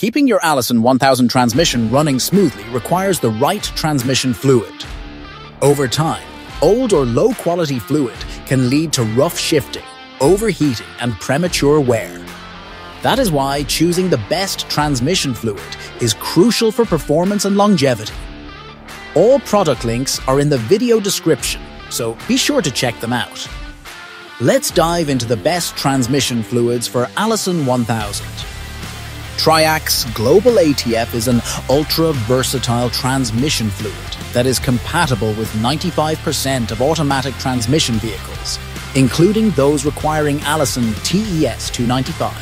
Keeping your Allison 1000 transmission running smoothly requires the right transmission fluid. Over time, old or low quality fluid can lead to rough shifting, overheating, and premature wear. That is why choosing the best transmission fluid is crucial for performance and longevity. All product links are in the video description, so be sure to check them out. Let's dive into the best transmission fluids for Allison 1000. Triax Global ATF is an ultra-versatile transmission fluid that is compatible with 95% of automatic transmission vehicles, including those requiring Allison TES 295,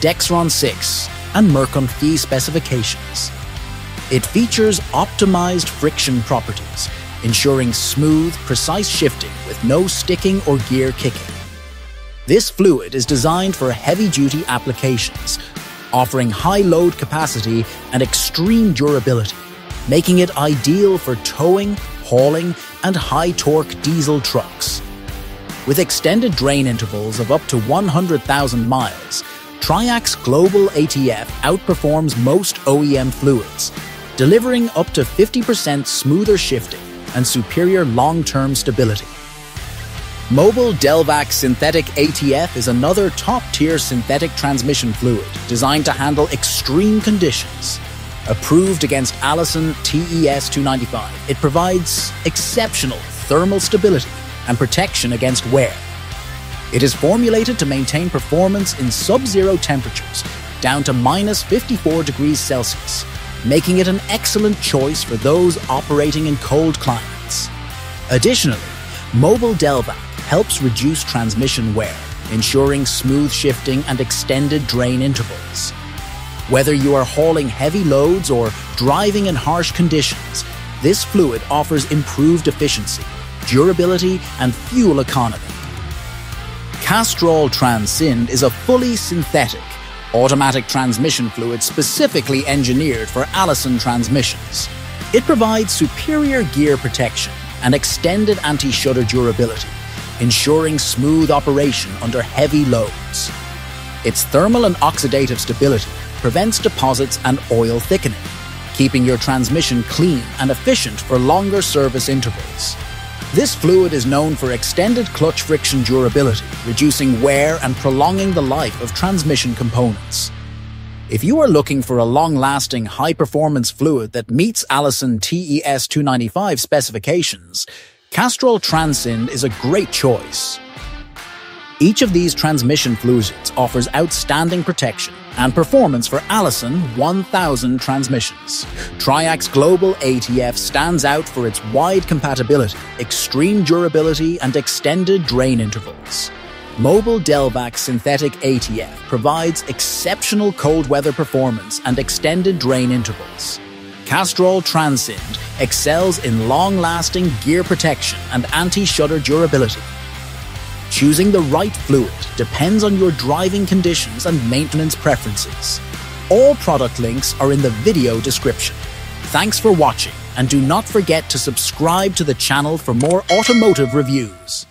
Dexron 6, and Mercon specifications. It features optimized friction properties, ensuring smooth, precise shifting with no sticking or gear kicking. This fluid is designed for heavy-duty applications offering high load capacity and extreme durability, making it ideal for towing, hauling, and high torque diesel trucks. With extended drain intervals of up to 100,000 miles, Triax Global ATF outperforms most OEM fluids, delivering up to 50% smoother shifting and superior long term stability. Mobil Delvac Synthetic ATF is another top-tier synthetic transmission fluid designed to handle extreme conditions. Approved against Allison TES 295, it provides exceptional thermal stability and protection against wear. It is formulated to maintain performance in sub-zero temperatures, down to minus 54 degrees Celsius, making it an excellent choice for those operating in cold climates. Additionally, Mobil Delvac helps reduce transmission wear, ensuring smooth shifting and extended drain intervals. Whether you are hauling heavy loads or driving in harsh conditions, this fluid offers improved efficiency, durability, and fuel economy. Castrol TranSynd is a fully synthetic, automatic transmission fluid specifically engineered for Allison transmissions. It provides superior gear protection and extended anti-shudder durability, ensuring smooth operation under heavy loads. Its thermal and oxidative stability prevents deposits and oil thickening, keeping your transmission clean and efficient for longer service intervals. This fluid is known for extended clutch friction durability, reducing wear and prolonging the life of transmission components. If you are looking for a long-lasting, high-performance fluid that meets Allison TES 295 specifications, Castrol TranSynd is a great choice. Each of these transmission fluids offers outstanding protection and performance for Allison 1000 transmissions. Triax Global ATF stands out for its wide compatibility, extreme durability, and extended drain intervals. Mobil Delvac Synthetic ATF provides exceptional cold weather performance and extended drain intervals. Castrol TranSynd excels in long-lasting gear protection and anti-shudder durability. Choosing the right fluid depends on your driving conditions and maintenance preferences. All product links are in the video description. Thanks for watching and do not forget to subscribe to the channel for more automotive reviews.